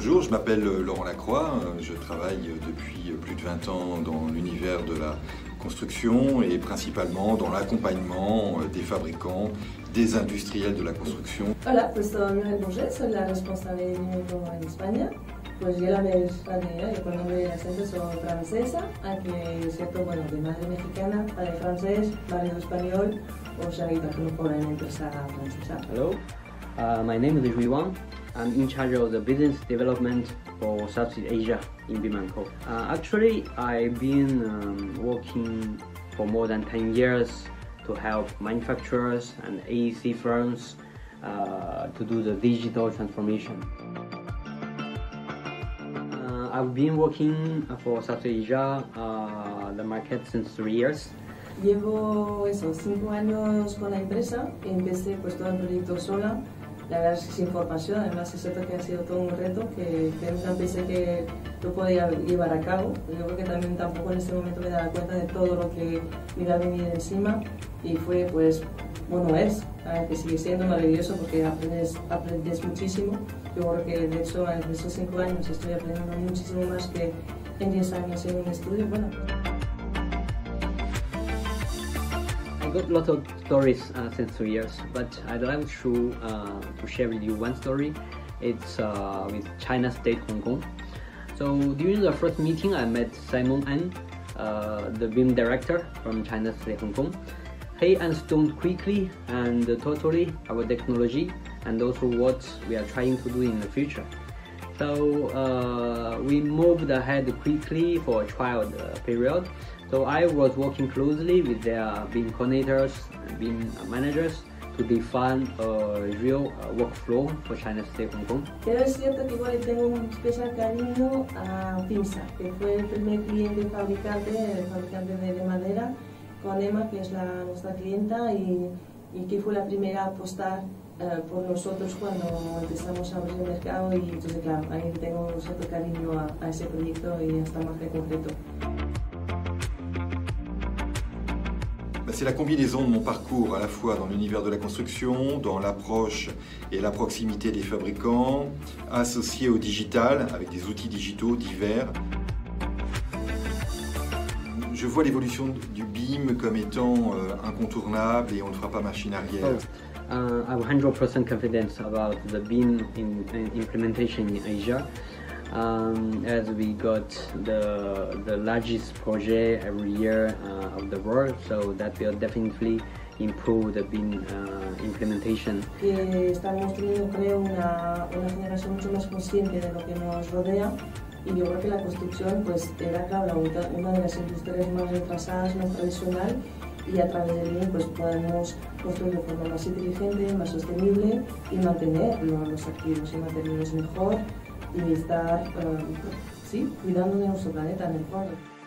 Bonjour, je m'appelle Laurent Lacroix, je travaille depuis plus de 20 ans dans l'univers de la construction et principalement dans l'accompagnement des fabricants, des industriels de la construction. Hola, pues soy Miguel Bourget, soy la responsable de Minuto en España. Pues yo la verdad, yo con nombre de acento soy francesa, aunque es cierto, bueno, de madre mexicana, padre francés, marido español, o sea, y también por una empresa francesa. Hello, uh, my name is Wang. I'm in charge of the business development for Southeast Asia in BIM&CO. Uh, actually, I've been um, working for more than 10 years to help manufacturers and AEC firms uh, to do the digital transformation. Uh, I've been working for Southeast Asia, uh, the market since three years. Llevo eso, cinco años con la empresa, empecé pues todo el proyecto sola, la verdad es que sin formación, además es cierto que ha sido todo un reto que, que nunca pensé que lo podía llevar a cabo, yo creo que también tampoco en este momento me daba cuenta de todo lo que me iba a venir encima y fue pues, bueno es, que sigue siendo maravilloso porque aprendes, aprendes muchísimo, yo creo que de hecho en esos cinco años estoy aprendiendo muchísimo más que en 10 años en un estudio, bueno. I got lots of stories uh, since two years, but I'd like to, uh, to share with you one story. It's uh, with China State Hong Kong. So during the first meeting, I met Simon An, uh, the BIM director from China State Hong Kong. He understood quickly and totally our technology and also what we are trying to do in the future. So uh, we moved ahead quickly for a trial uh, period so I was working closely with their BIM coordinators BIM managers to define a real uh, workflow for China State Hong Kong. Pero es cierto que igual tengo un especial cariño a PIMSA, que fue el primer cliente fabricante, el fabricante de madera, con Emma, que es la, nuestra clienta, y, y que fue la primera a apostar uh, por nosotros cuando empezamos a abrir el mercado y entonces claro, ahí tengo un cierto cariño a, a ese proyecto y a esta marca en concreto. C'est la combinaison de mon parcours à la fois dans l'univers de la construction, dans l'approche et la proximité des fabricants, associé au digital avec des outils digitaux divers. Je vois l'évolution du BIM comme étant euh, incontournable et on ne fera pas machine arrière. Oh, uh, I have 100% confidence about the BIM. Um, as we got the the largest project every year uh, of the world, so that will definitely improve the BIM uh, implementation. Que estamos teniendo, creo, una, una generación mucho más consciente de lo que nos rodea y yo creo que la construcción pues era claro, una de las industrias más retrasadas, más tradicional y a través del BIM pues podemos construir de forma más inteligente, más sostenible y mantener los activos y materiales mejor y estar sí, cuidando de nuestro planeta en el cuadro.